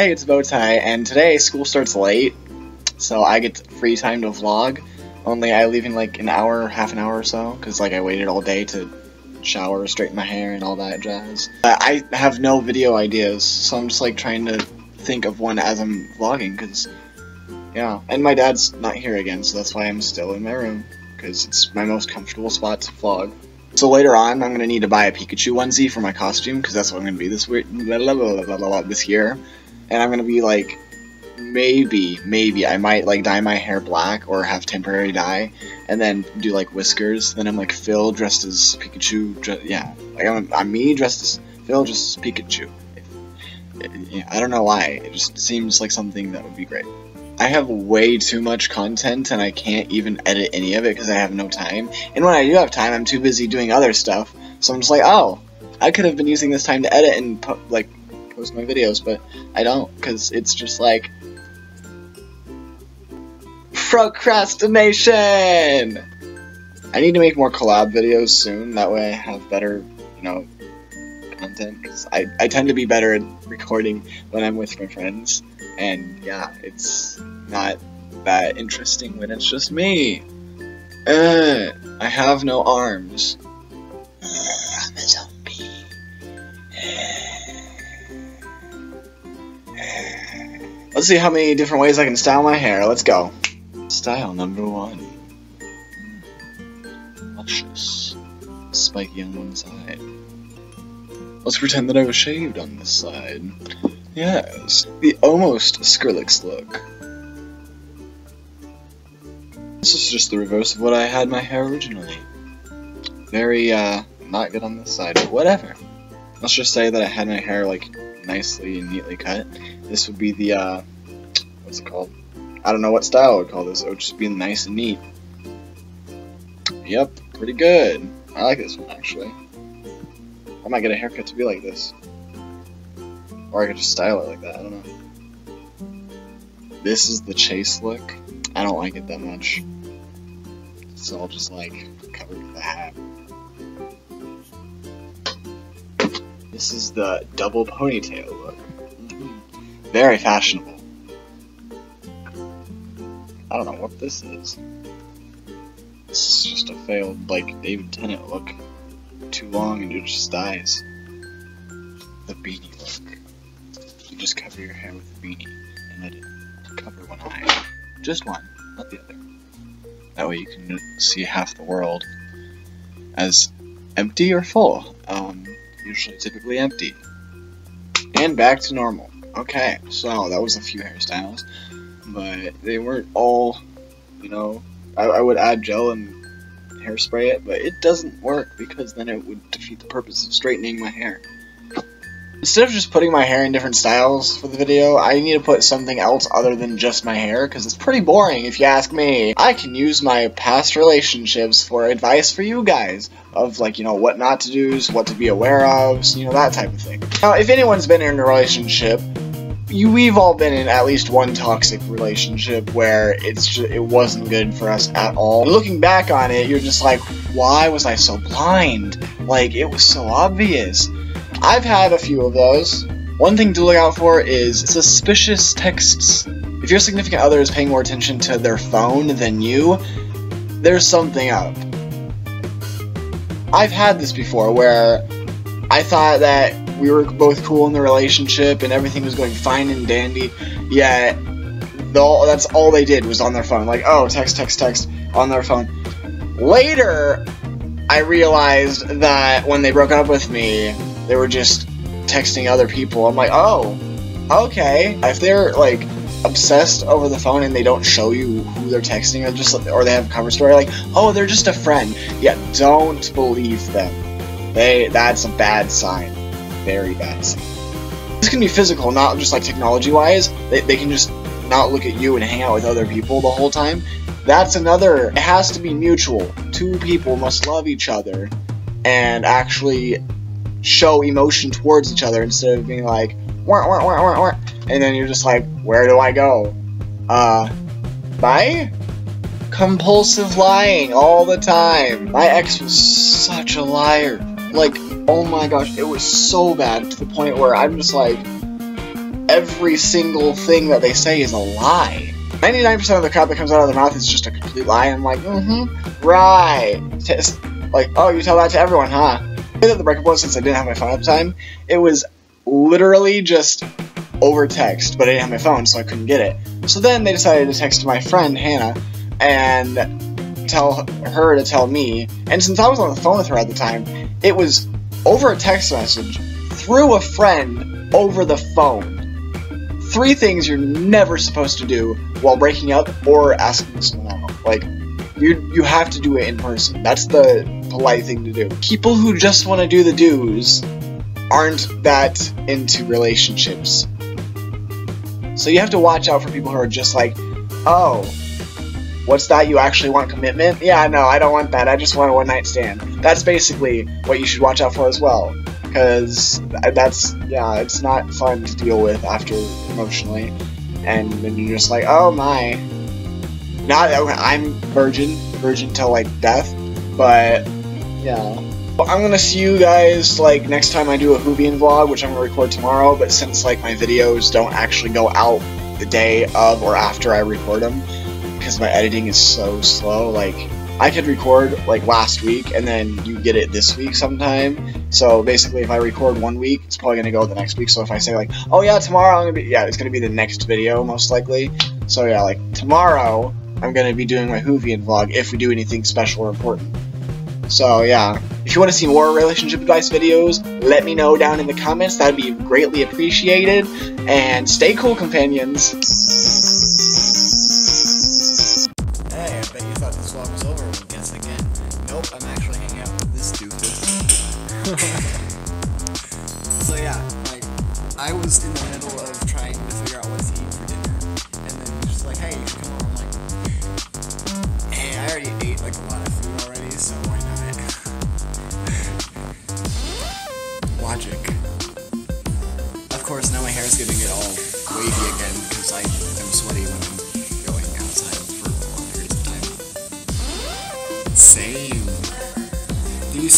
Hey, it's Bowtie, and today school starts late, so I get free time to vlog. Only I leave in like an hour, half an hour or so, because like I waited all day to shower, straighten my hair, and all that jazz. I have no video ideas, so I'm just like trying to think of one as I'm vlogging, because, yeah. And my dad's not here again, so that's why I'm still in my room, because it's my most comfortable spot to vlog. So later on, I'm gonna need to buy a Pikachu onesie for my costume because that's what I'm gonna be this week, this year, and I'm gonna be like, maybe, maybe I might like dye my hair black or have temporary dye, and then do like whiskers. Then I'm like Phil dressed as Pikachu. yeah, like I'm, I'm me dressed as Phil dressed as Pikachu. I don't know why. It just seems like something that would be great. I have way too much content and I can't even edit any of it because I have no time. And when I do have time, I'm too busy doing other stuff. So I'm just like, oh, I could have been using this time to edit and po like post my videos, but I don't because it's just like procrastination. I need to make more collab videos soon. That way I have better, you know, content because I, I tend to be better at recording when I'm with my friends. And yeah, it's not that interesting when it's just me. Uh, I have no arms. Uh, let's see how many different ways I can style my hair. Let's go. Style number one. Hmm. Luscious. Spiky on one side. Let's pretend that I was shaved on this side. Yes, the almost Skrillex look. This is just the reverse of what I had my hair originally. Very, uh, not good on this side, but whatever. Let's just say that I had my hair, like, nicely and neatly cut. This would be the, uh, what's it called? I don't know what style I would call this. It would just be nice and neat. Yep, pretty good. I like this one, actually. I might get a haircut to be like this. Or I could just style it like that, I don't know. This is the chase look. I don't like it that much. So I'll just like covered with a hat. This is the double ponytail look. Very fashionable. I don't know what this is. This is just a failed, like, David Tennant look. Too long and it just dies. The beanie look You just cover your hair with a beanie and let it cover one eye. Just one, not the other. That way you can see half the world as empty or full. Um, usually typically empty. And back to normal. Okay, so that was a few hairstyles, but they weren't all, you know, I, I would add gel and hairspray it, but it doesn't work because then it would defeat the purpose of straightening my hair. Instead of just putting my hair in different styles for the video, I need to put something else other than just my hair, because it's pretty boring if you ask me. I can use my past relationships for advice for you guys, of like, you know, what not to do, what to be aware of, you know, that type of thing. Now, if anyone's been in a relationship, you, we've all been in at least one toxic relationship where it's just, it wasn't good for us at all. looking back on it, you're just like, why was I so blind? Like, it was so obvious. I've had a few of those. One thing to look out for is suspicious texts. If your significant other is paying more attention to their phone than you, there's something up. I've had this before where I thought that we were both cool in the relationship and everything was going fine and dandy, yet the, that's all they did was on their phone. Like, oh, text, text, text on their phone. Later, I realized that when they broke up with me, they were just texting other people. I'm like, oh, okay. If they're like obsessed over the phone and they don't show you who they're texting or just or they have a cover story like, oh, they're just a friend. Yeah, don't believe them. They that's a bad sign. Very bad sign. This can be physical, not just like technology wise. They, they can just not look at you and hang out with other people the whole time. That's another. It has to be mutual. Two people must love each other and actually show emotion towards each other instead of being like, wah, wah, wah, wah, wah. and then you're just like, where do I go? Uh, bye? Compulsive lying all the time. My ex was such a liar. Like, oh my gosh, it was so bad to the point where I'm just like, every single thing that they say is a lie. 99% of the crap that comes out of their mouth is just a complete lie. I'm like, mm-hmm, right. Like, oh, you tell that to everyone, huh? That the breakup was, since I didn't have my phone at the time, it was literally just over text, but I didn't have my phone, so I couldn't get it. So then they decided to text my friend, Hannah, and tell her to tell me. And since I was on the phone with her at the time, it was over a text message through a friend over the phone. Three things you're never supposed to do while breaking up or asking someone out. Like, you you have to do it in person. That's the polite thing to do. People who just want to do the do's aren't that into relationships. So you have to watch out for people who are just like, oh, what's that? You actually want commitment? Yeah, no, I don't want that. I just want a one night stand. That's basically what you should watch out for as well because that's yeah, it's not fun to deal with after emotionally, and then you're just like, oh my, not I'm virgin, virgin till like death, but yeah. I'm gonna see you guys like next time I do a Whovian vlog, which I'm gonna record tomorrow. But since like my videos don't actually go out the day of or after I record them, because my editing is so slow, like I could record like last week and then you get it this week sometime. So basically, if I record one week, it's probably gonna go the next week. So if I say like, oh yeah, tomorrow I'm gonna be, yeah, it's gonna be the next video most likely. So yeah, like tomorrow I'm gonna be doing my Whovian vlog if we do anything special or important. So yeah, if you want to see more relationship advice videos, let me know down in the comments. That'd be greatly appreciated. And stay cool, companions. Hey, I bet you thought this vlog was over guess again. Nope, I'm actually hanging out with this dude. so yeah, like I was in the middle of trying to figure out what to eat for dinner, and then just like, hey, you should come over. I'm like, hey, I already ate like a lot of food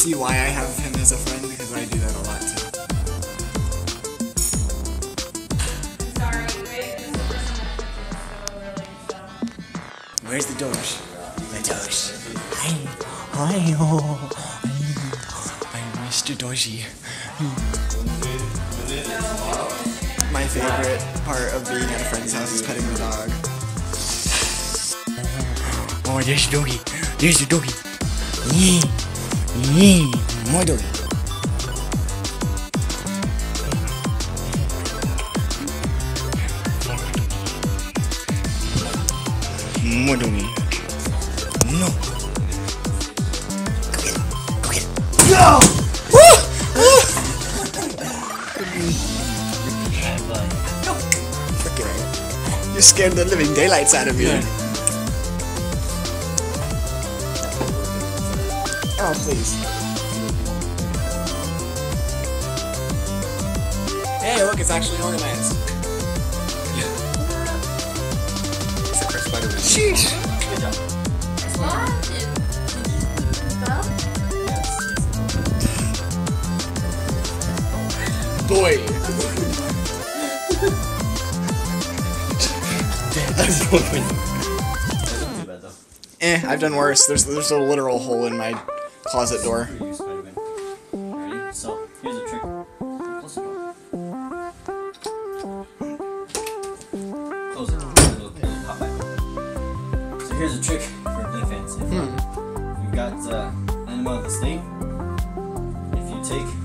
see why I have him as a friend? Because I do that a lot too. Where's the Doge? The Doge. Hi. Hi. Oh. I'm Mr. Doji. My favorite part of being at a friend's house is petting the dog. Oh, there's the doggy. There's the doggy. Yeah. Mmm, model. Model. No. Go! You scared the living daylights out of me. Yeah. Oh, please. Hey, look, it's actually organized. it's a Chris Spider-Man. Sheesh! Good job. Boy! eh, I've done worse. There's there's a literal hole in my closet door. So, here's a trick. Close the door. Close it. It'll, it'll pop back So here's a trick for Glee fans. If hmm. you've got uh, Enema of the State, if you take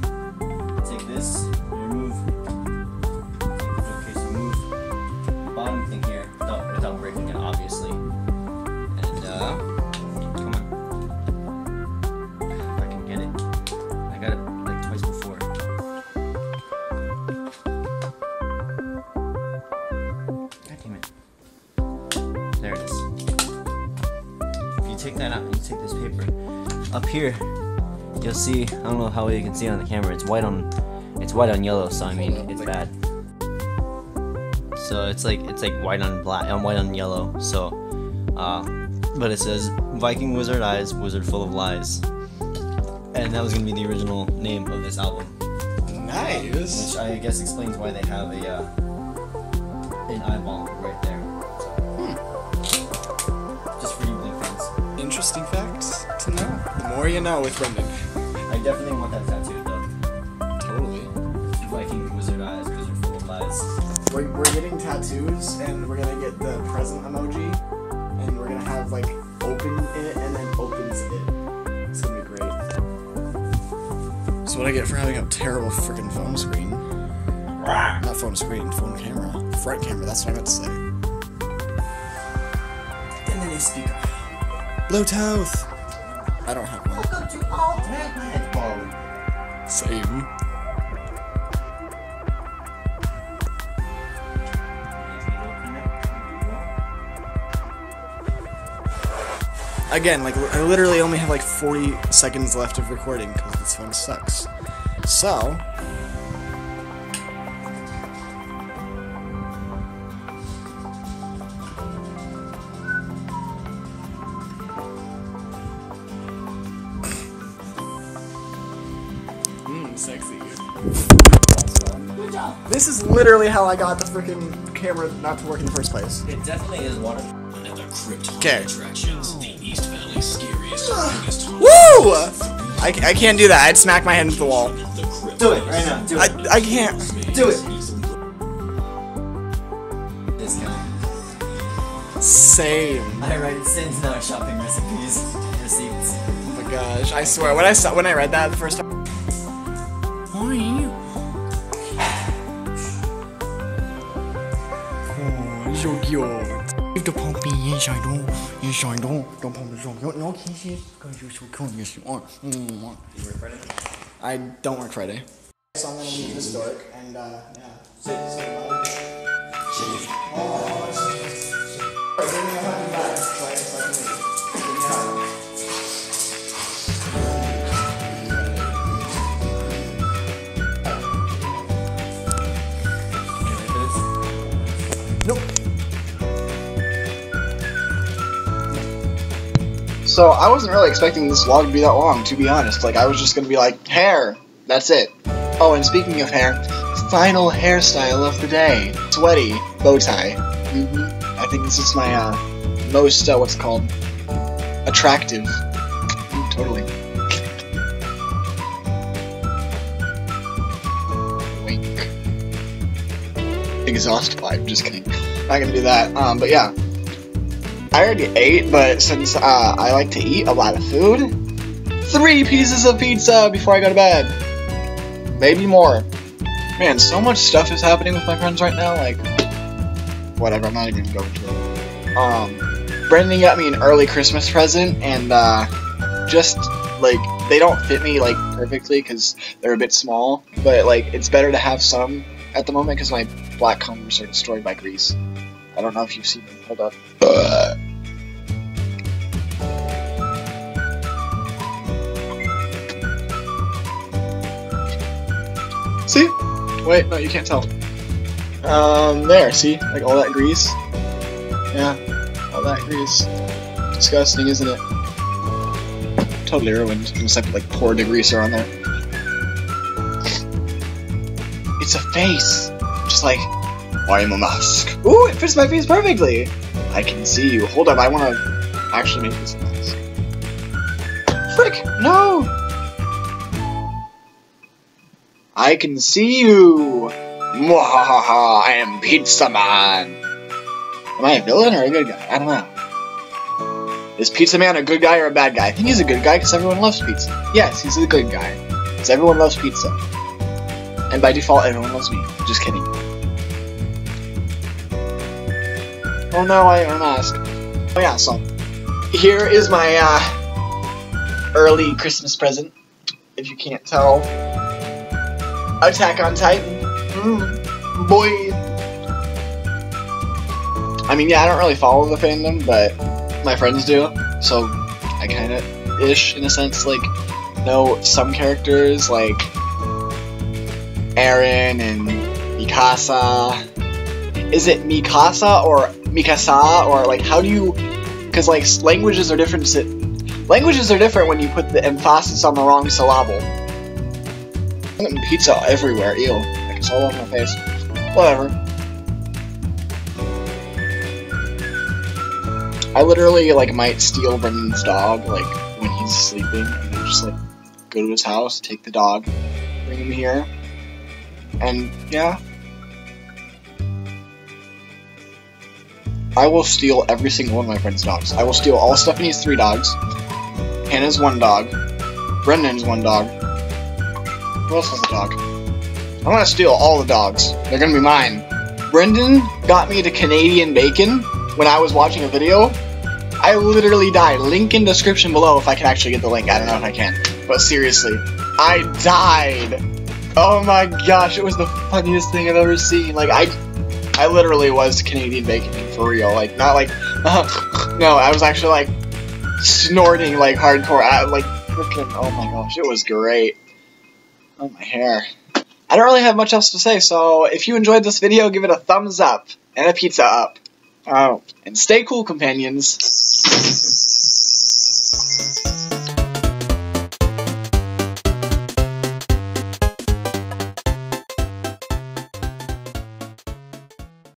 that out you take this paper. Up here, you'll see, I don't know how well you can see it on the camera, it's white on, it's white on yellow, so I mean, it's bad. So it's like, it's like white on black, on white on yellow, so, uh, but it says, Viking Wizard Eyes, Wizard Full of Lies. And that was gonna be the original name of this album. Nice! Which I guess explains why they have a, uh, an eyeball know. The you know with Brendan. I definitely want that tattooed though. Totally. Viking wizard eyes because they're full of lies. We're, we're getting tattoos and we're gonna get the present emoji and we're gonna have like open it and then opens it. It's gonna be great. So what I get for having a terrible freaking phone screen. Not phone screen, phone camera. Front camera, that's what I meant to say. And then a speaker. Bluetooth! I don't have one. Welcome to Alternate Headphone. Same. Again, like I literally only have like 40 seconds left of recording because this phone sucks. So, sexy. Good job. This is literally how I got the freaking camera not to work in the first place. It definitely is water. Another crypt Okay. attractions. The East Valley's scariest ah. and Woo! I, I can't do that. I'd smack my head into the wall. Do it right now. Do I, it. I can't. Do it. This guy. Same. I write Sin's now shopping recipes. Receipts. Oh my gosh! I swear, when I saw when I read that the first time. So cute. If the puppy, yes I do, yes I do. The puppy so cute. No kisses, cause you're so cute. Yes you are. You work Friday? I don't work Friday. So I'm gonna leave this dork and uh, yeah. Say, say bye. Oh, So I wasn't really expecting this vlog to be that long, to be honest. Like I was just gonna be like, hair. That's it. Oh, and speaking of hair, final hairstyle of the day: sweaty bow tie. hmm I think this is my uh, most uh, what's called attractive. Mm, totally. Wink. Exhaust pipe. Just kidding. Not gonna do that. Um, but yeah. I already ate, but since uh, I like to eat a lot of food, three pieces of pizza before I go to bed. Maybe more. Man, so much stuff is happening with my friends right now. Like, whatever. I'm not even gonna it. Um, Brendan got me an early Christmas present, and uh, just like they don't fit me like perfectly because they're a bit small. But like, it's better to have some at the moment because my black Converse are destroyed by grease. I don't know if you've seen them. Hold up. See? Wait, no, you can't tell. Um, there, see? Like all that grease? Yeah, all that grease. Disgusting, isn't it? Totally ruined. Put like pour degreaser on there. It's a face! Just like, I'm a mask. Ooh, it fits my face perfectly! I can see you. Hold up, I wanna actually make this mask. Frick! No! I can see you! Mwahaha, I am Pizza Man! Am I a villain or a good guy? I don't know. Is Pizza Man a good guy or a bad guy? I think he's a good guy because everyone loves pizza. Yes, he's a good guy. Because everyone loves pizza. And by default, everyone loves me. Just kidding. Oh no, I unmasked. Oh yeah, so here is my uh, early Christmas present. If you can't tell, Attack on Titan. Mm, boy. I mean, yeah, I don't really follow the fandom, but my friends do, so I kind of ish in a sense, like know some characters like Eren and Mikasa. Is it Mikasa or Mikasa or like how do you? Because like languages are different. Languages are different when you put the emphasis on the wrong syllable. Getting pizza everywhere. Ew, like it's all over my face. Whatever. I literally like might steal Brendan's dog like when he's sleeping, and then just like go to his house, take the dog, bring him here, and yeah. I will steal every single one of my friend's dogs. I will steal all Stephanie's three dogs, Hannah's one dog, Brendan's one dog. Who else has a dog? I'm gonna steal all the dogs. They're gonna be mine. Brendan got me the Canadian bacon when I was watching a video. I literally died. Link in description below if I can actually get the link. I don't know if I can. But seriously, I died. Oh my gosh, it was the funniest thing I've ever seen. Like I I literally was Canadian bacon for real. Like not like no, I was actually like snorting like hardcore. I, like freaking oh my gosh, it was great. Oh, my hair. I don't really have much else to say, so if you enjoyed this video, give it a thumbs up and a pizza up. Oh, and stay cool, companions.